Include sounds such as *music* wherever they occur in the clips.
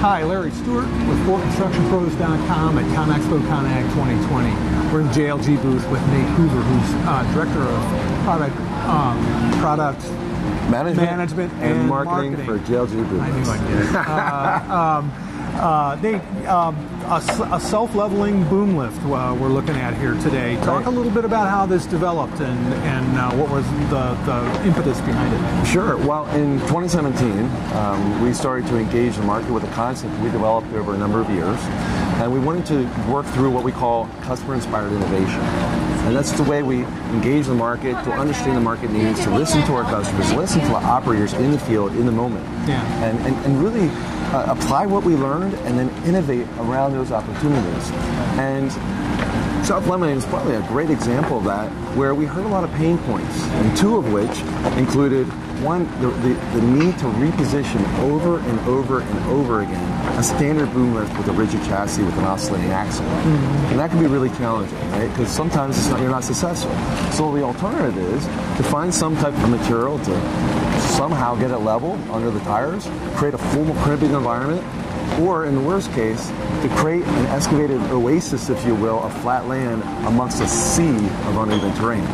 Hi, Larry Stewart with ForConstructionPros.com at ConExpo ConAg 2020. We're in the JLG booth with Nate Hoover, who's uh, Director of Product um, Product Management, Management and marketing, marketing. for JLG Booth. I knew I'd get it. *laughs* Uh, um, uh, Nate, um, a, a self-leveling boom lift uh, we're looking at here today. Talk a little bit about how this developed and, and uh, what was the, the impetus behind it. Sure. Well, in 2017, um, we started to engage the market with a concept we developed over a number of years, and we wanted to work through what we call customer-inspired innovation. And that's the way we engage the market to understand the market needs, to listen to our customers, listen to the operators in the field in the moment, Yeah. and, and, and really uh, apply what we learned and then innovate around those opportunities. And self-leveling is probably a great example of that, where we heard a lot of pain points, and two of which included one, the, the, the need to reposition over and over and over again a standard boom lift with a rigid chassis with an oscillating axle. Mm-hmm. And that can be really challenging, right? Because sometimes it's not, you're not successful. So the alternative is to find some type of material to somehow get it level under the tires, create a full cribbing environment, or in the worst case, to create an excavated oasis, if you will, of flat land amongst a sea of uneven terrain.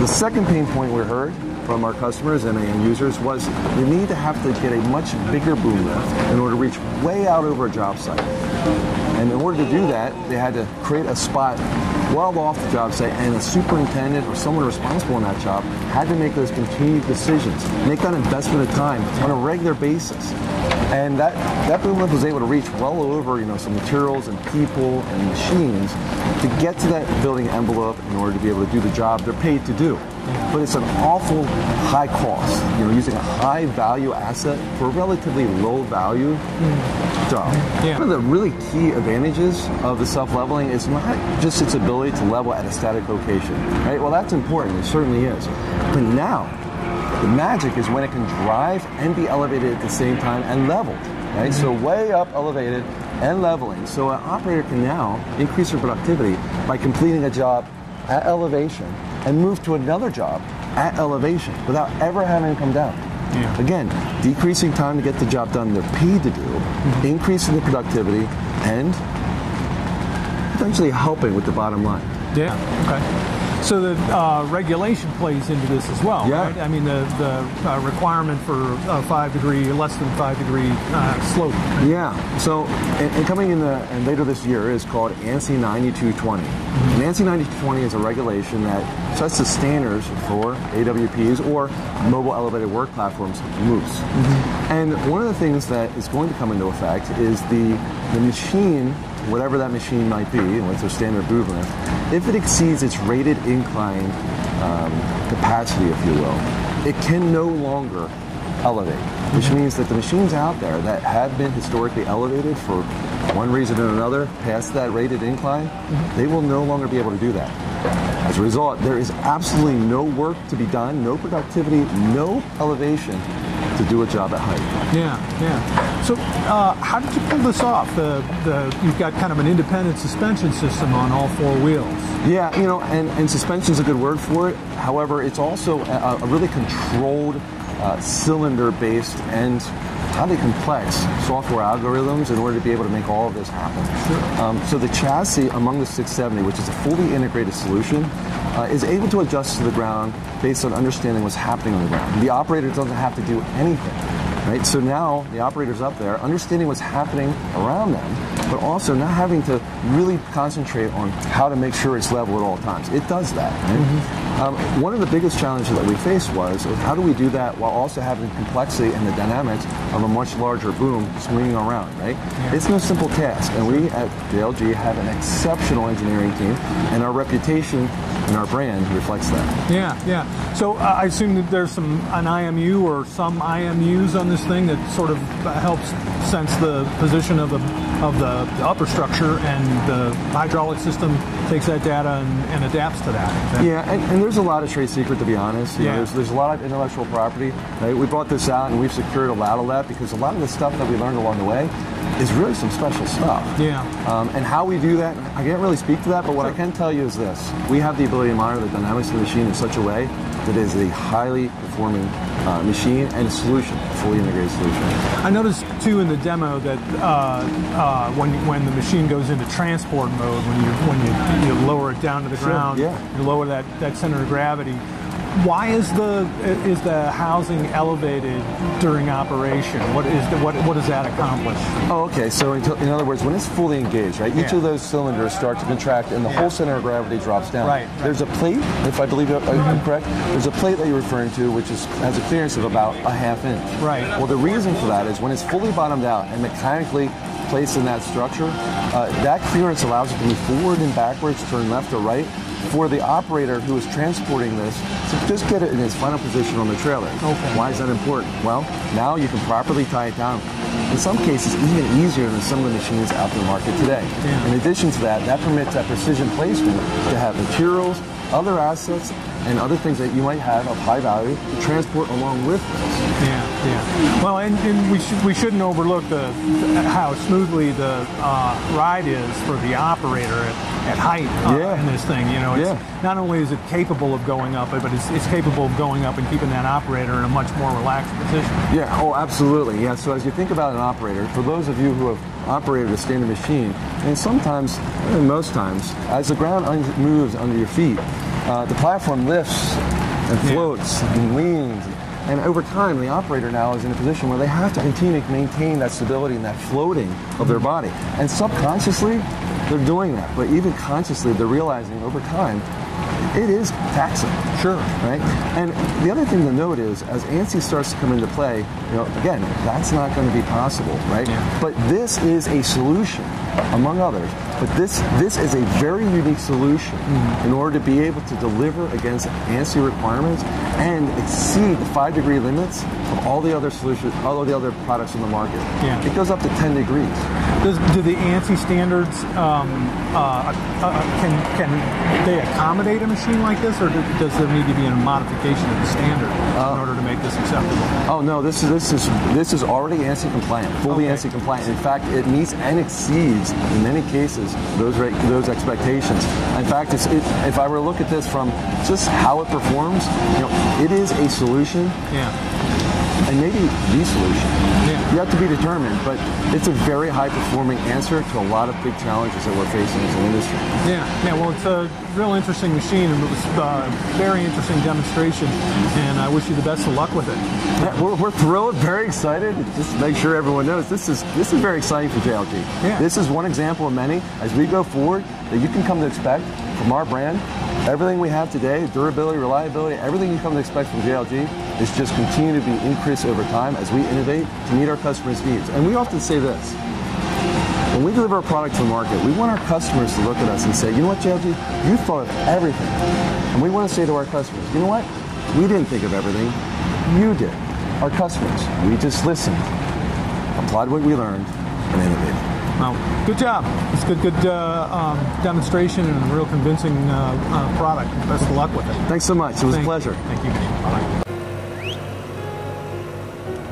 The second pain point we heard from our customers and end users was the need to have to get a much bigger boom lift in order to reach way out over a job site. And in order to do that, they had to create a spot well off the job site, and a superintendent or someone responsible in that job had to make those continued decisions, make that investment of time on a regular basis. And that, that boom lift was able to reach well over, you know, some materials and people and machines to get to that building envelope in order to be able to do the job they're paid to do. But it's an awful high cost, you know, using a high value asset for a relatively low value job. Yeah. One of the really key advantages of the self-leveling is not just its ability to level at a static location, right? Well, that's important, it certainly is. But now, the magic is when it can drive and be elevated at the same time and leveled, right? So mm-hmm. way up elevated and leveling. So an operator can now increase their productivity by completing a job at elevation and move to another job at elevation without ever having to come down. Yeah. Again, decreasing time to get the job done they're paid to do, mm-hmm. increasing the productivity, and potentially helping with the bottom line. Yeah. Okay. So the uh, regulation plays into this as well, Yeah. right? I mean, the the uh, requirement for uh, five degree, less than five degree uh, slope. Yeah. So, and, and coming in the and later this year is called ANSI 9220. And ANSI 9220 is a regulation that sets the standards for AWPs or mobile elevated work platforms, MEWPs. And one of the things that is going to come into effect is the the machine, whatever that machine might be, and what's their standard boom lift, if it exceeds its rated incline um, capacity, if you will, it can no longer elevate, which means that the machines out there that have been historically elevated for one reason or another past that rated incline, they will no longer be able to do that. As a result, there is absolutely no work to be done, no productivity, no elevation to do a job at height. Yeah, yeah. So, uh, how did you pull this off? The the you've got kind of an independent suspension system on all four wheels. Yeah, you know, and, and suspension is a good word for it. However, it's also a, a really controlled uh, cylinder-based and highly complex software algorithms in order to be able to make all of this happen. Um, so the chassis among the 670, which is a fully integrated solution, uh, is able to adjust to the ground based on understanding what's happening on the ground. The operator doesn't have to do anything. Right? So now the operator's up there, understanding what's happening around them, but also not having to really concentrate on how to make sure it's level at all times. It does that. Right? Um, one of the biggest challenges that we faced was how do we do that while also having complexity and the dynamics of a much larger boom swinging around, right? It's no simple task, and we at JLG have an exceptional engineering team, and our reputation and our brand reflects that. Yeah, yeah. So uh, I assume that there's some an IMU or some IMUs on this thing that sort of uh, helps sense the position of the of the upper structure, and the hydraulic system takes that data and, and adapts to that. Yeah, and, and there's a lot of trade secret to be honest. You know, Yeah. there's, there's a lot of intellectual property. Right? We brought this out and we've secured a lot of that because a lot of the stuff that we learned along the way is really some special stuff. Yeah. Um, and how we do that, I can't really speak to that, but what I can tell you is this. We have the ability to monitor the dynamics of the machine in such a way that is a highly performing uh, machine and a solution, fully integrated solution. I noticed too in the demo that uh, uh, when when the machine goes into transport mode, when you when you, you lower it down to the Sure, ground, yeah. you lower that, that center of gravity. Why is the is the housing elevated during operation? What is the, what what does that accomplish? Oh, okay. So in, in other words, when it's fully engaged, right, each Yeah. of those cylinders start to contract, and the Yeah. whole center of gravity drops down. Right, right. There's a plate, if I believe I'm correct. There's a plate that you're referring to, which is has a clearance of about a half inch. Right. Well, the reason for that is when it's fully bottomed out and mechanically placed in that structure, uh, that clearance allows it to move forward and backwards, turn left or right. For the operator who is transporting this to just get it in its final position on the trailer. Okay. Why is that important? Well, now you can properly tie it down. In some cases, even easier than some of the machines out in the market today. Yeah. In addition to that, that permits that precision placement to have materials, other assets, and other things that you might have of high value to transport along with this. Yeah, yeah. Well, and, and we should we shouldn't overlook the how smoothly the uh, ride is for the operator at, at height uh, Yeah. in this thing. You know, it's, Yeah. not only is it capable of going up, but it's, it's capable of going up and keeping that operator in a much more relaxed position. Yeah, oh, absolutely. Yeah, so as you think about an operator, for those of you who have operated a standard machine, and sometimes, and most times, as the ground un- moves under your feet, uh, the platform lifts and Yeah. floats and leans. And over time, the operator now is in a position where they have to continue to maintain that stability and that floating of their body. And subconsciously, they're doing that. But even consciously, they're realizing over time, it is taxing Sure. right? And the other thing to note is, as ANSI starts to come into play, you know, again, that's not going to be possible, right? Yeah. But this is a solution, among others. But this this is a very unique solution Mm-hmm. in order to be able to deliver against ANSI requirements and exceed the five degree limits of all the other solutions, all of the other products in the market. Yeah. It goes up to 10 degrees. Does, do the ANSI standards um, uh, uh, can can they accommodate a machine like this, or does there need to be a modification of the standard in order to make this acceptable? Oh no, this is this is this is already ANSI compliant, fully Okay. ANSI compliant. In fact, it meets and exceeds in many cases those rate, those expectations. In fact, it's, it, if I were to look at this from just how it performs, you know, it is a solution Yeah. And maybe the solution. Yeah. You have to be determined, but it's a very high performing answer to a lot of big challenges that we're facing as an industry. Yeah, yeah. Well, it's a real interesting machine, and it was a very interesting demonstration. And I wish you the best of luck with it. Yeah, we're, we're thrilled, very excited. Just to make sure everyone knows this is this is very exciting for JLG. Yeah. This is one example of many as we go forward that you can come to expect from our brand. Everything we have today, durability, reliability, everything you come to expect from JLG is just continue to be increased over time as we innovate to meet our customers' needs. And we often say this. When we deliver a product to the market, we want our customers to look at us and say, you know what, JLG, you thought of everything. And we want to say to our customers, you know what? We didn't think of everything. You did. Our customers. We just listened, applied what we learned, and innovated. Well, good job. It's a good, good uh, um, demonstration and a real convincing uh, uh, product. Best of luck with it. Thanks so much. It was Thank- a pleasure. Thank you. Bye.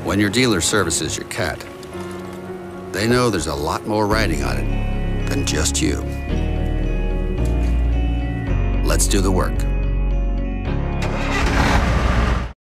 When your dealer services your cat, they know there's a lot more riding on it than just you. Let's do the work.